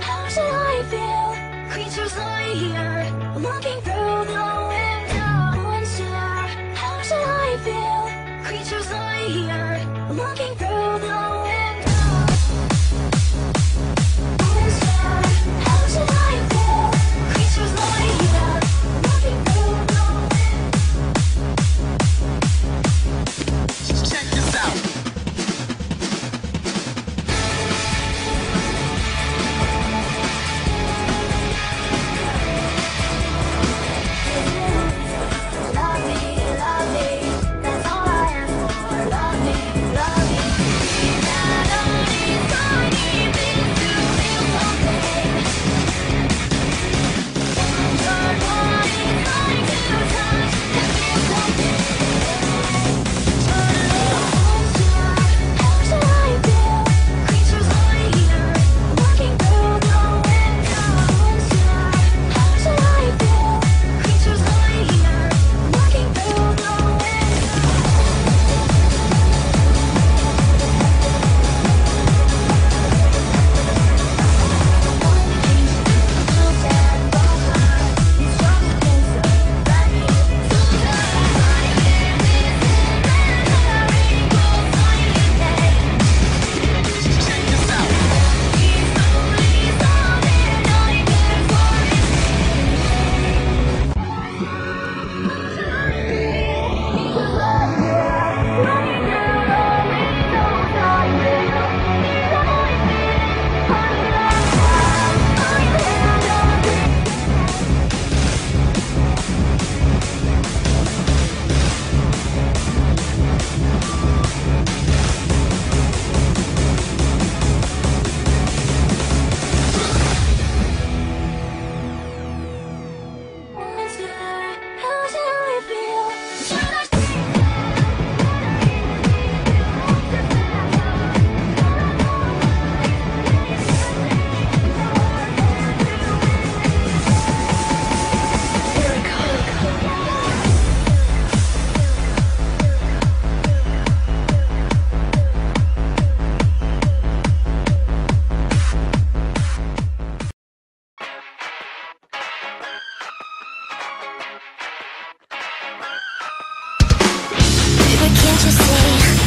How should I feel? Creatures lie here, looking through Can't you see?